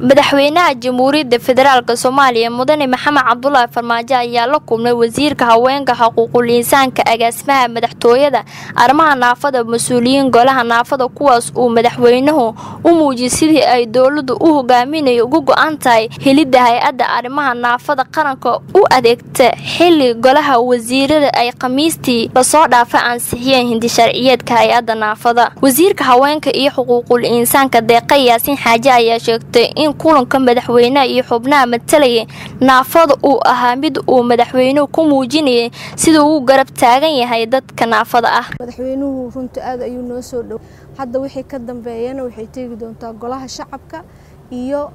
madaxweynaha jamhuuriyadda federaalk soomaaliya mudane maxamed cabdulaahi farmaajo ayaa la kulmay wasiirka haweenka xuquuqul insaanka agaasimaha madaxtooyada arrimaha naafada mas'uuliyiin golaha naafada kuwaas uu madaxweynuhu u muujiyay sidii ay dowladu u hogaaminayo ugu go-an tahay helidda hay'adda arrimaha naafada qaranka u adeegta xili golaha wasiirada ay khamiistii la soo dhaafa ansixiyeen hindi sharciyeedka hay'adda naafada. Wasiirka haweenka iyo xuquuqul insaanka deeqa yaasiin xaaje ayaa sheegtay in kulanka madaxweynaha iyo xubnaha matalaya naafada uu ahaa mid uu madaxweynuhu ku muujinayay sida uu garab taagan yahay dadka naafada ah. Madaxweynuhu runta aad ayuu noo soo dhow. Hadda wixii ka dambeeyana waxay teegi doontaa golaha shacabka iyo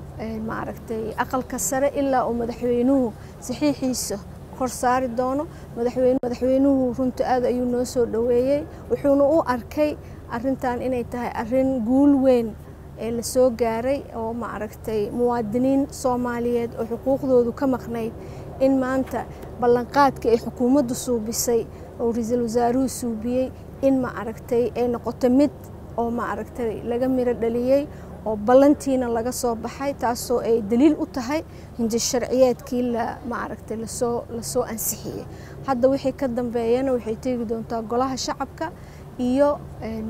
maaragtay aqalka sare ilaa uu madaxweynuhu saxiixiisa kor saari doono. Madaxweynuhu runta aad ayuu noo soo dhoweeyey wuxuuna u arkay arintan inay tahay arrin guul weyn ee la soo gaaray oo maaragtay muwaadiniin soomaaliyeed oo xuquuqdoodu ka maqnayd in maanta ballanqaadka ay xukuumaddu suubisay oo ra'iisul wasaaruhu suubiyey in maaragtay ay noqoto mid oo maaragtay laga miro dhaliyey oo ballantiina laga soo baxay taasoo ay daliil u tahay hindi sharciyeedkii la maaragtay la soo la soo ansixiyey hadda wixii ka dambeeyana waxay teegi doontaa golaha shacabka iyo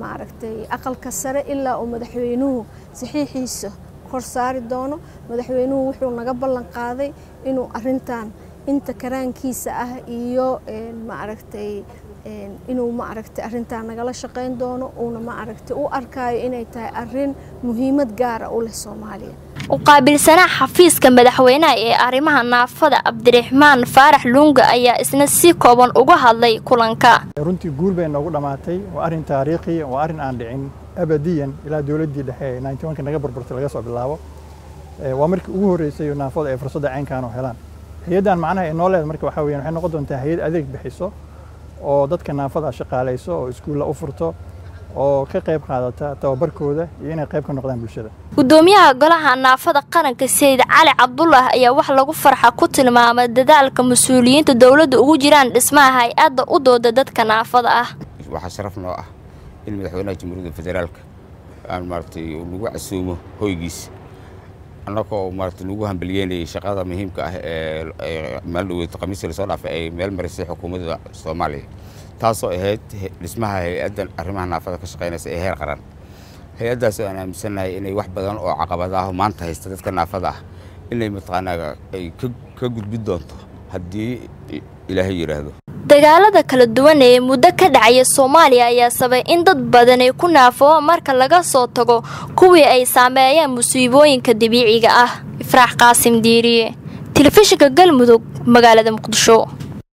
maaragtay aqalka sare ilaa uu madaxweynuhu saxiixiisa kor saari doono madaxweynuhu wuxuu naga ballan qaaday inuu arintan inta karaankiisa ah iyo maaragtay inuu maaragtay arintan nagala shaqayn doono uuna maaragtay u arkaayo inay tahay arrin muhiimad gaara u leh soomaaliya uqaabilsanaa xafiiska madaxweynaha ee arrimaha naafada cabdiraxmaan faarax luunga ayaa isna si kooban uga hadlay kulanka. Runtii guul bay noogu dhammaatay waa arrin taariikhi waa arrin aan dhicin abadiyan ilaa dowladdii dhexe ee naga burburtay laga soo bilaabo. Waa markii ugu horreysay naafada ay fursadda caynkan oo helaan. Hay'addan macnaha ee nooleed marka waxaa weeyaan waxay noqon doontaa hay'ad adeeg bixiso oo dadka naafada shaqaalayso oo iskuulla u furto oo ka qayb qaadata tababarkooda iyo inay qayb ka noqdaan bulshada. Gudoomiyaha golaha naafada qaranka sayid cali cabdullah ayaa wax lagu farxa ku tilmaamay dadaalka mas'uuliyiinta dowladda ugu jiraan dhismaha hay'adda u dooda dadka naafada ah. Waxaa sharaf noo ah in madaxweynaha jamhuuriyadda federaalka aan maaragtay lagu casuumo hoygiis annagoo maaragtay lagu hambaliyeynayay shaqada muhiimka ah ee maaldhoweed khamiistii la soo dhaafay ay meel marisay xukuumadda soomaaliya taasoo ahayd dhismaha hay'addan arrimaha naafada ka shaqaynaysa ee heer qaran. Hay'addaas aan aaminsannahay inay wax badan oo caqabada ah maanta haysta dadka naafada ah inay mataqaanaa ay ka gudbin doonto haddii ilaahay yidhaahdo dagaalada kala duwan ee muddo ka dhacaya soomaaliya ayaa sabay in dad badan ay ku naafoo marka laga soo tago kuwii ay saameeyeen musiibooyinka dabiiciga ah. Ifraax qaasim diiriye telefishinka galmudug magaalada muqdisho